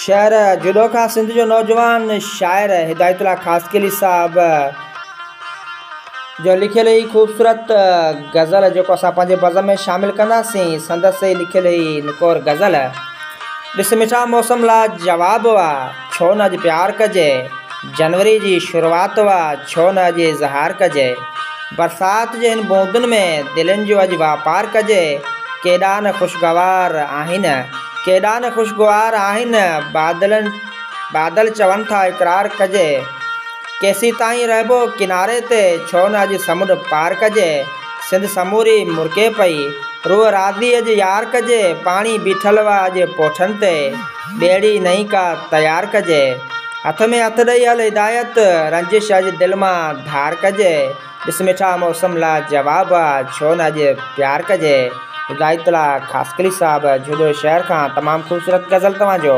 शहर जुदो खां सिंध जो नौजवान शायर हिदायतुल्ला ख़ासकिली साहब, जो लिखियल ही ख़ूबसूरत गज़ल जो असां पंहिंजे बज़म में शामिल कंदासीं संदसि लिखियल ही निकोर गज़ल ॾिस मिठा मौसम ला जवाब हुआ, छो न अॼु प्यार कजे? जनवरी जी शुरूआति हुआ, छो न अॼु इज़हार कजे? बरसाति जे हिन बूंदुनि में दिलनि जो अॼु वापारु कजे? केॾा न ख़ुशगवार आहिनि। केॾा न ख़ुशगवार आहिनि। बादलनि, बादल चवन था, इक़रार कजे। केसी ताईं रहिबो किनारे ते न अॼु समुंड पार कजे। सिंध समूरी मुर्के पई, रूह राधी अज यार कजे। पानी बीठल हुआ अॼु पोठनि ते, ॿेड़ी नई का तयारु कजे। हथ में हथ ॾेई हल हिदायत, रंजिश अॼु दिलि माँ धार कजे। ॾिस मिठा मौसम लाइ जवाबु छो न अॼु प्यारु कजे। हिदायत ख़ासकली साहब जुदो शहर खां तमामु ख़ूबसूरत गज़ल तव्हांजो